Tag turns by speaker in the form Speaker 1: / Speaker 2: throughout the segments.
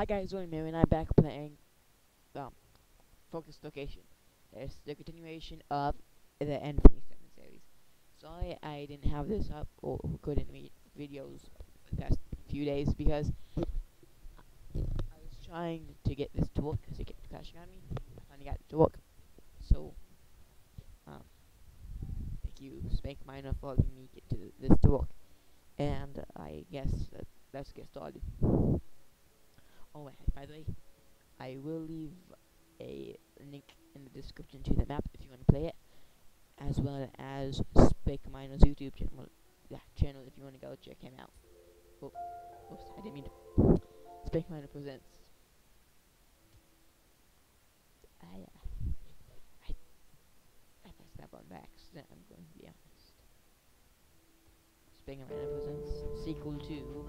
Speaker 1: Hi guys, William here, and I'm back playing um, Focus Location. It's the continuation of the Infinity 7 series. Sorry I didn't have this up or couldn't make videos the past few days because I was trying to get this to work because it kept crashing on me. I finally got it to work. So, um, thank you, Spake Miner, for helping me get to this to work. And I guess that, let's get started. Oh, by the way, I will leave a link in the description to the map if you want to play it, as well as Spake Miner's YouTube channel, yeah, channel if you want to go check him out. Oh, oops, I didn't mean to. Spake Miner presents. I, uh, I, I pressed that button by. I'm going to be honest. Spake Miner presents sequel to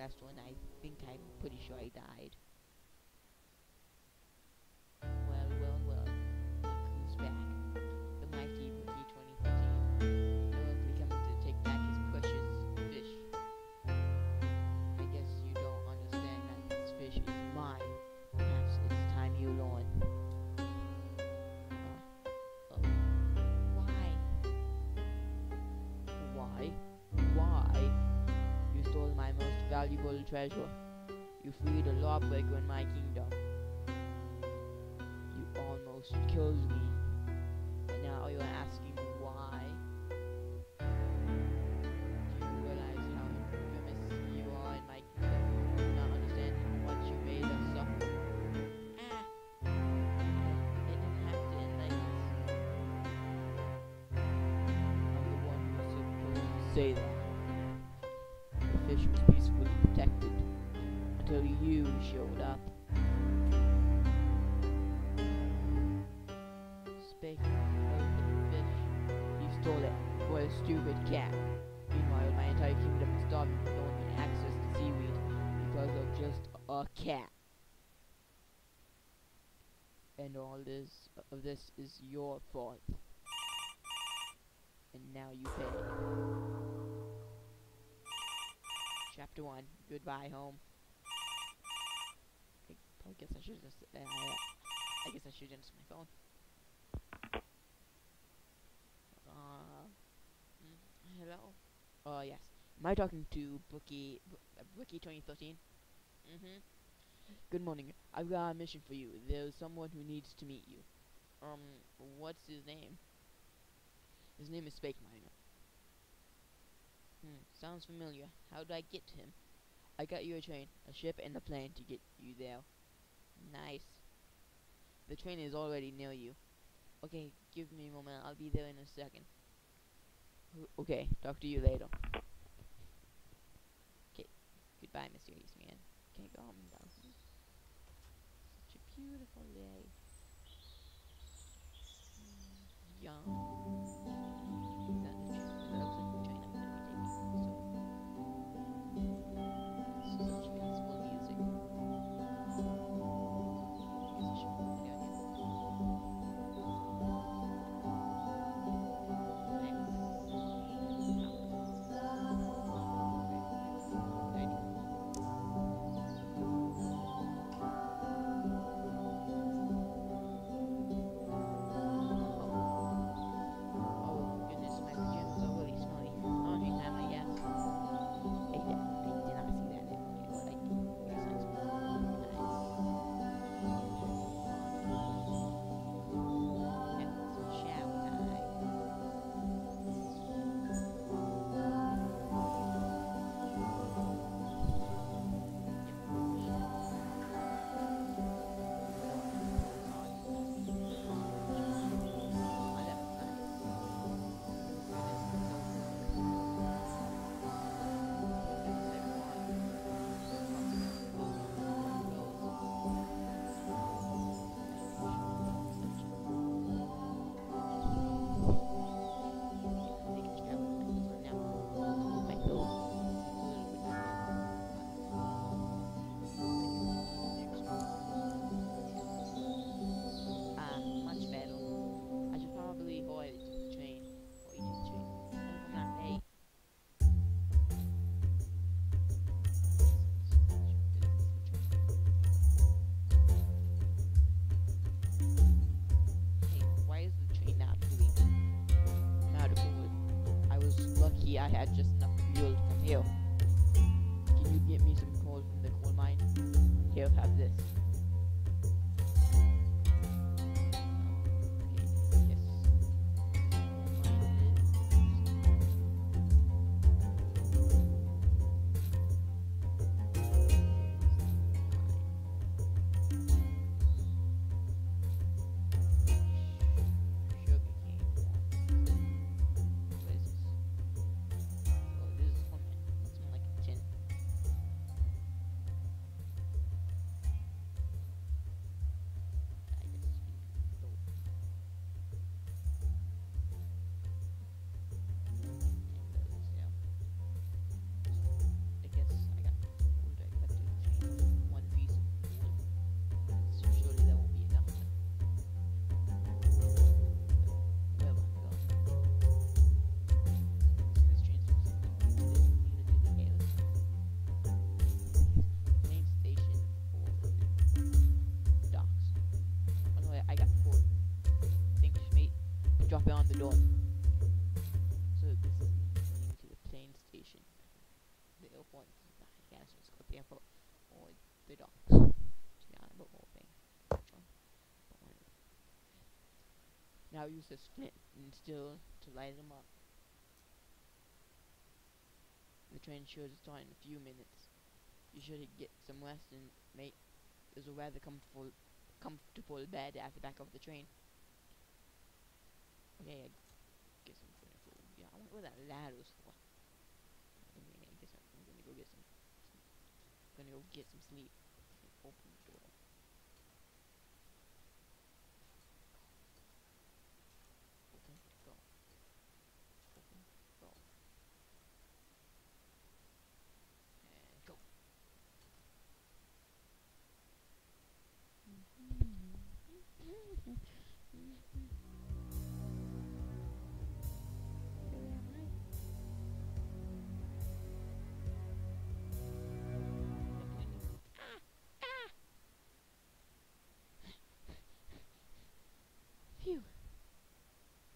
Speaker 1: Last one, I think I'm pretty sure I died. Valuable treasure. You freed a lawbreaker in my kingdom. You almost killed me. And now you're asking me why? Do you realize how infamous you are in my kingdom? Do not understand how much you made us suffer? Ah! It didn't have to end like this. I'm the one who's supposed to say that. The fish was until you showed up. Spake the fish. You stole it for a stupid cat. Meanwhile, my entire kingdom is starving no one access to seaweed because of just a cat. And all this of this is your fault. And now you pay. Chapter 1. Goodbye, home. I, guess I should just. Uh, I, guess I should answer my phone. Uh, mm, hello? Uh, yes. Am I talking to Bookie. Uh, Bookie 2013? Mm hmm. Good morning. I've got a mission for you. There's someone who needs to meet you. Um, what's his name? His name is Spake Miner. Hmm, sounds familiar. How do I get to him? I got you a train, a ship, and a plane to get you there. Nice. The train is already near you. Okay, give me a moment. I'll be there in a second. Okay, talk to you later. Okay, goodbye, mysterious man. Okay, go home now. Such a beautiful day. Mm, Young. Lucky I had just enough fuel to from here. Can you get me some coal from the coal mine? Here, have this. The door. So this is me going to the plane station. The airport. I guess it's called the airport or the docks. Yeah, but whole thing. Now use this flint and steel to light them up. The train should start in a few minutes. You should get some rest and mate. There's a rather comfortable, comfortable bed at the back of the train. Okay, I guess I'm gonna go. Yeah, I wonder what that ladder's for. Okay, I guess I'm, gonna go get some. I'm gonna go get some sleep. Open,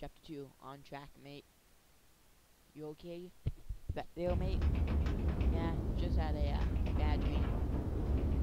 Speaker 1: Chapter 2, on track, mate. You okay? Back there, mate? Yeah, just had a uh, bad dream.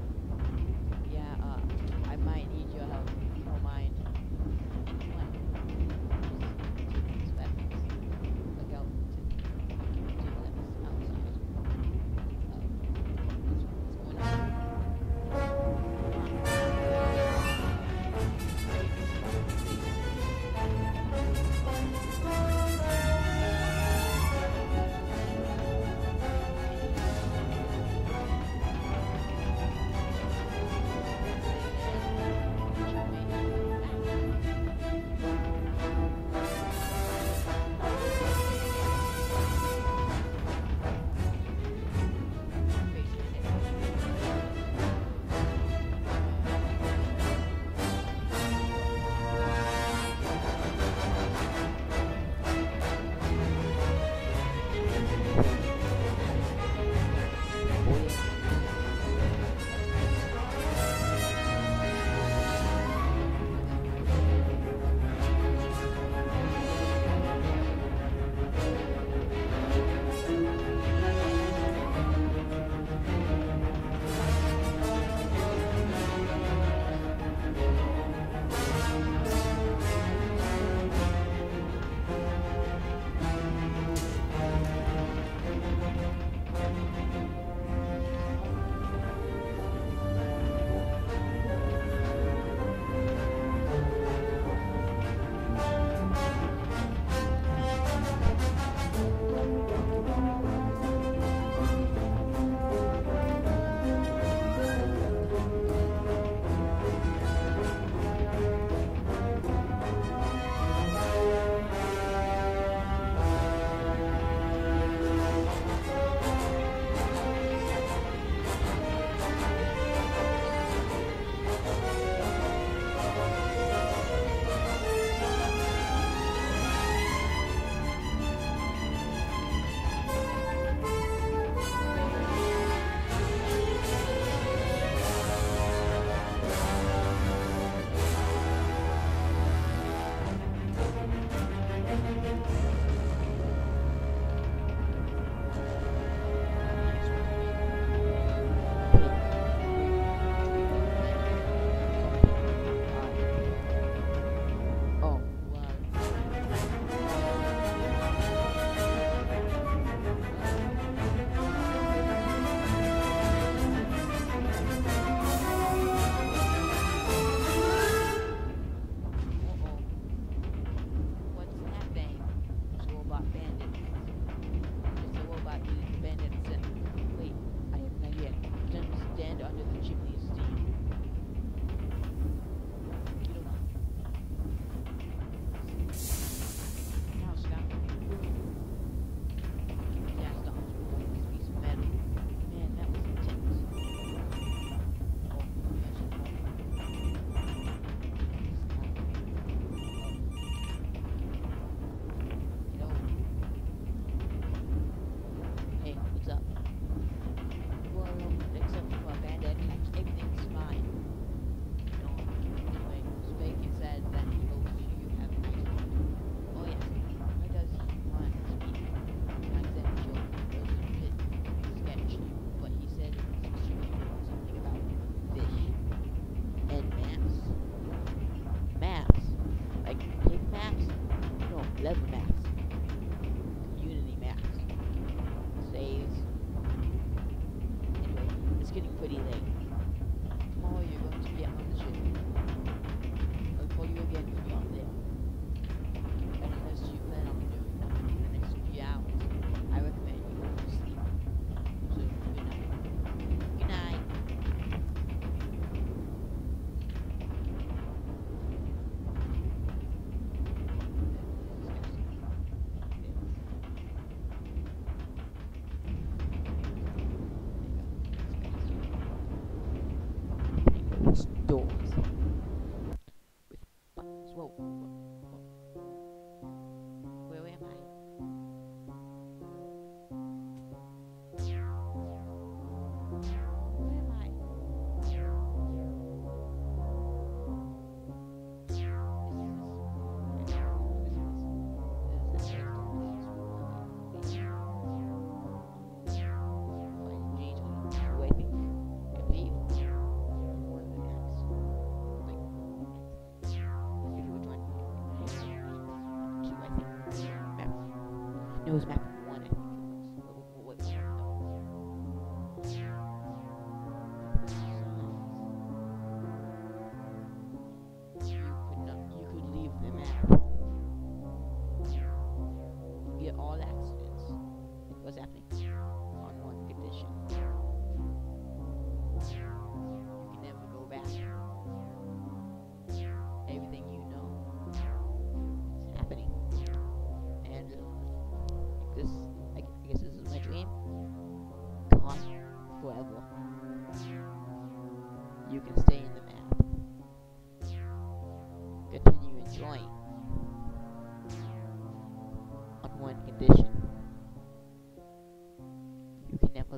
Speaker 1: No it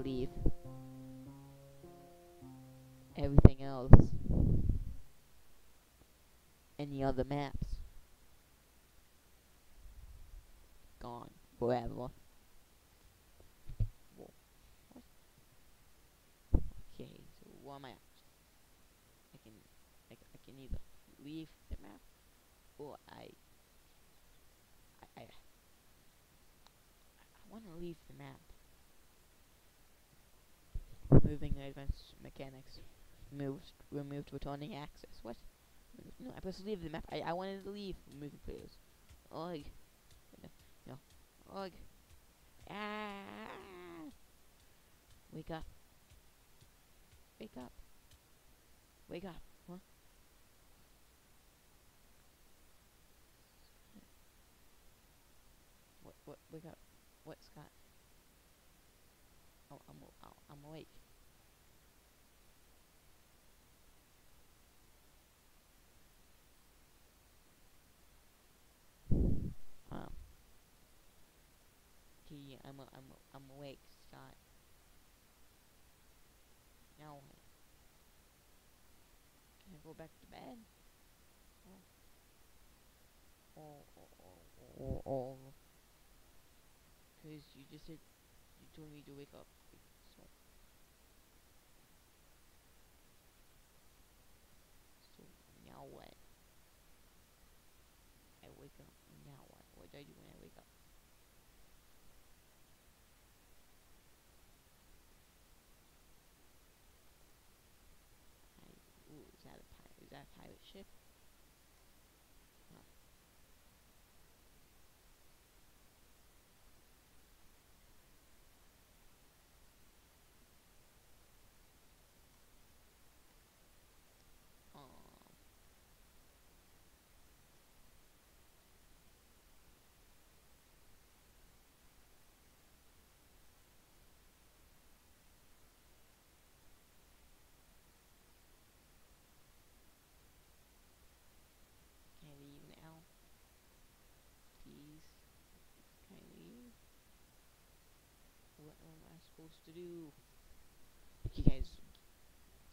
Speaker 1: Leave. Everything else. Any other maps. Gone forever. Okay, so what am I? I can, I, I can either leave the map or I, I, I, I want to leave the map. Removing the advanced mechanics. Removed, removed returning access. What? No, I pressed leave the map. I, I wanted to leave. Removing players. Ugh. No. Ugh. Ah. Wake up. Wake up. Wake up. What? What? Wake up. What, Scott? Oh, I'm oh, I'm awake. Um. Okay, I'm I'm I'm awake, Scott. Now what? Can I go back to bed? Or, or, or, or, or, because you just said you told me to wake up. So, so now what? I wake up. Now what? What do I do when I wake up? I, ooh, is that a pirate? Is that a pirate ship? Huh. Um. Can I leave now? Please? Can I leave? What am I supposed to do? You guys,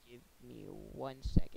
Speaker 1: give me one second.